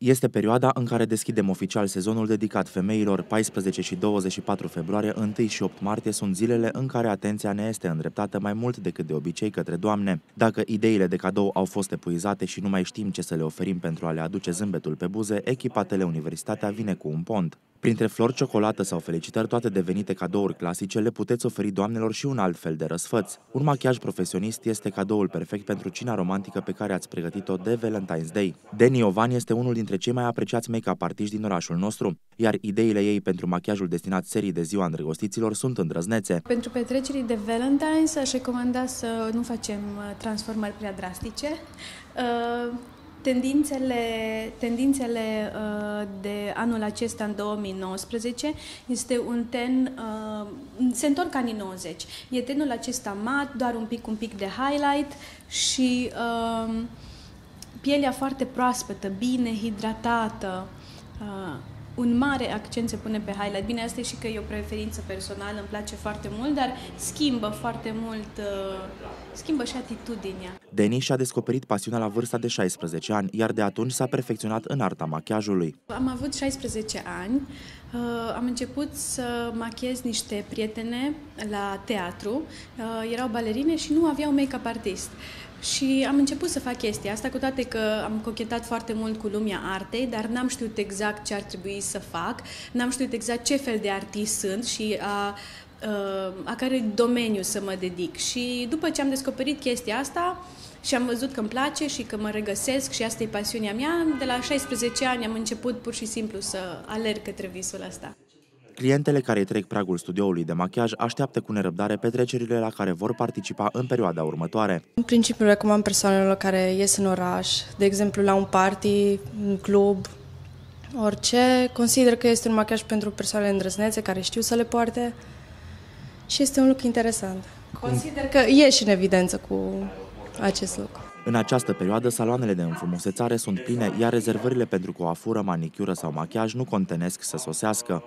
Este perioada în care deschidem oficial sezonul dedicat femeilor. 14 și 24 februarie, 1 și 8 martie sunt zilele în care atenția ne este îndreptată mai mult decât de obicei către doamne. Dacă ideile de cadou au fost epuizate și nu mai știm ce să le oferim pentru a le aduce zâmbetul pe buze, echipa Teleuniversitatea vine cu un pont. Printre flori, ciocolată sau felicitări, toate devenite cadouri clasice, le puteți oferi doamnelor și un alt fel de răsfăț. Un machiaj profesionist este cadoul perfect pentru cina romantică pe care ați pregătit-o de Valentine's Day. Deni Iovan este unul dintre cei mai apreciați make-up artiști din orașul nostru, iar ideile ei pentru machiajul destinat serii de ziua îndrăgostiților sunt îndrăznețe. Pentru petrecerii de Valentine's aș recomanda să nu facem uh, transformări prea drastice. Uh, Tendințele, tendințele uh, de anul acesta, în 2019, este un ten, uh, se întorc anii 90. E tenul acesta mat, doar un pic, un pic de highlight și uh, pielea foarte proaspătă, bine hidratată, uh, un mare accent se pune pe highlight. Bine, asta e și că e o preferință personală, îmi place foarte mult, dar schimbă foarte mult, uh, schimbă și atitudinea. Deni și-a descoperit pasiunea la vârsta de 16 ani, iar de atunci s-a perfecționat în arta machiajului. Am avut 16 ani, uh, am început să machiez niște prietene la teatru, uh, erau balerine și nu aveau make-up artist. Și am început să fac chestia asta, cu toate că am cochetat foarte mult cu lumea artei, dar n-am știut exact ce ar trebui să fac, n-am știut exact ce fel de artist sunt și a, a care domeniu să mă dedic. Și după ce am descoperit chestia asta și am văzut că îmi place și că mă regăsesc și asta e pasiunea mea, de la 16 ani am început pur și simplu să alerg către visul ăsta. Clientele care trec pragul studioului de machiaj așteaptă cu nerăbdare petrecerile la care vor participa în perioada următoare. În principiu recomand persoanelor care ies în oraș, de exemplu la un party, un club, orice, consider că este un machiaj pentru persoanele îndrăznețe care știu să le poarte și este un lucru interesant. Consider că ieși în evidență cu acest lucru. În această perioadă, saloanele de înfrumusețare sunt pline, iar rezervările pentru coafură, manicură sau machiaj nu contenesc să sosească.